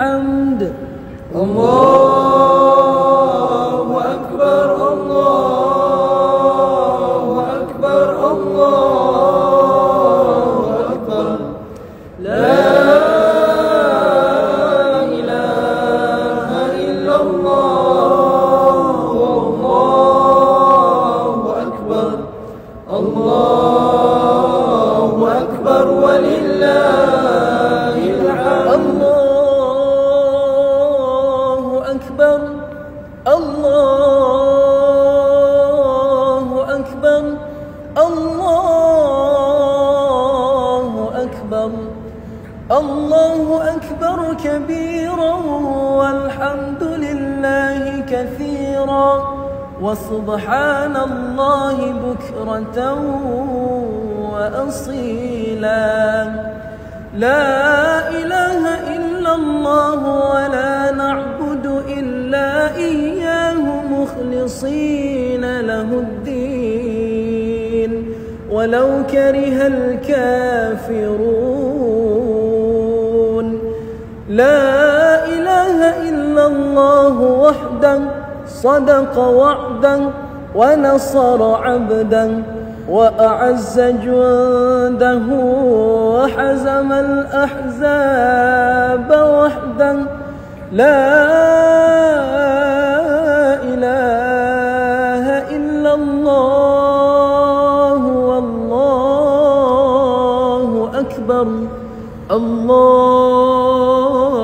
ولله الحمد الله أكبر كبيرا والحمد لله كثيرا وسبحان الله بكرة وأصيلا. لا إله إلا الله ولا نعبد إلا إياه مخلصين له الدين. ولو كره الكافرون لا إله إلا الله وحده صدق وعدا ونصر عبدا وأعز جنده وحزم الأحزاب وحدا لا إله إلا الله والله أكبر الله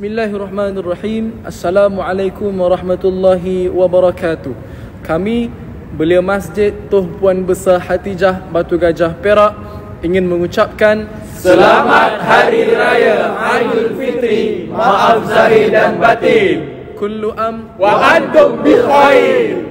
Bismillahirrahmanirrahim. Assalamualaikum warahmatullahi wabarakatuh. Kami Belia Masjid Tuh Puan Besar Hatijah Batu Gajah Perak ingin mengucapkan Selamat Hari Raya Aidilfitri. Maaf zahir dan batin. kullu am Wa antum bi khair.